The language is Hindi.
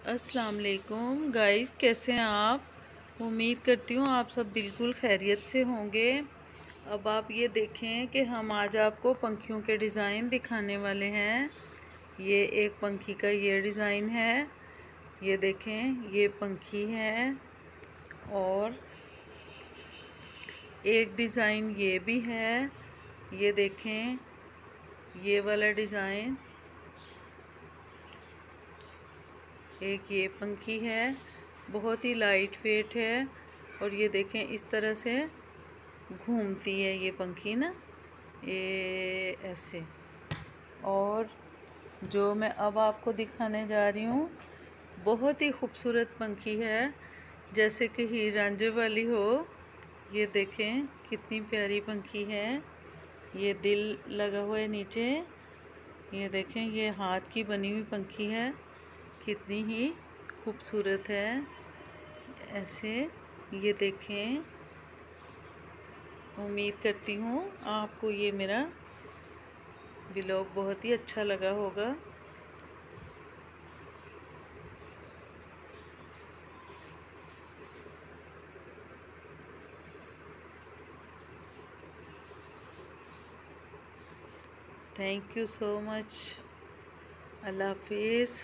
अस्सलाम वालेकुम गाइस कैसे हैं आप? उम्मीद करती हूँ आप सब बिल्कुल खैरियत से होंगे। अब आप ये देखें कि हम आज आपको पंखियों के डिज़ाइन दिखाने वाले हैं। ये एक पंखी का ये डिज़ाइन है। ये देखें, ये पंखी है और एक डिज़ाइन ये भी है। ये देखें, ये वाला डिज़ाइन एक ये पंखी है, बहुत ही लाइट वेट है और ये देखें इस तरह से घूमती है ये पंखी ना, ये ऐसे। और जो मैं अब आपको दिखाने जा रही हूँ, बहुत ही खूबसूरत पंखी है, जैसे कि हीर रांझे वाली हो। ये देखें कितनी प्यारी पंखी है, ये दिल लगा हुआ है नीचे। ये देखें ये हाथ की बनी हुई पंखी है। कितनी ही खूबसूरत है। ऐसे ये देखें। उम्मीद करती हूँ आपको ये मेरा ब्लॉग बहुत ही अच्छा लगा होगा। थैंक यू सो मच अल्लाह हाफिज़।